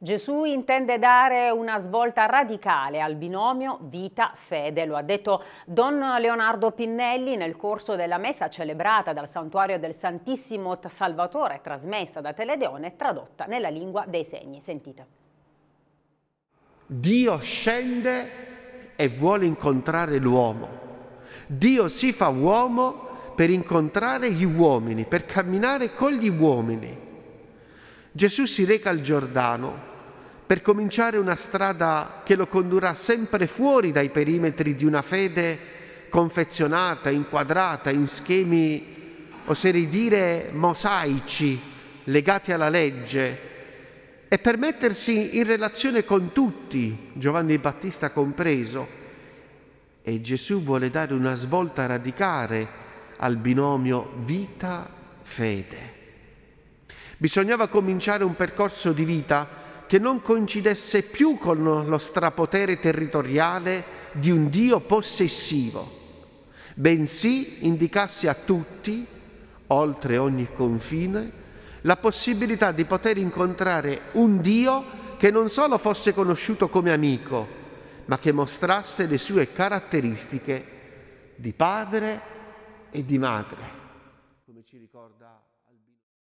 Gesù intende dare una svolta radicale al binomio vita-fede, lo ha detto Don Leonardo Pinnelli nel corso della messa celebrata dal Santuario del Santissimo Salvatore, trasmessa da Teledeone, tradotta nella lingua dei segni. Sentite. Dio scende e vuole incontrare l'uomo. Dio si fa uomo per incontrare gli uomini, per camminare con gli uomini. Gesù si reca al Giordano per cominciare una strada che lo condurrà sempre fuori dai perimetri di una fede confezionata, inquadrata in schemi, oserei dire, mosaici, legati alla legge, e per mettersi in relazione con tutti, Giovanni Battista compreso. E Gesù vuole dare una svolta radicale al binomio vita-fede. Bisognava cominciare un percorso di vita che non coincidesse più con lo strapotere territoriale di un Dio possessivo, bensì indicasse a tutti, oltre ogni confine, la possibilità di poter incontrare un Dio che non solo fosse conosciuto come amico, ma che mostrasse le sue caratteristiche di padre e di madre, come ci ricorda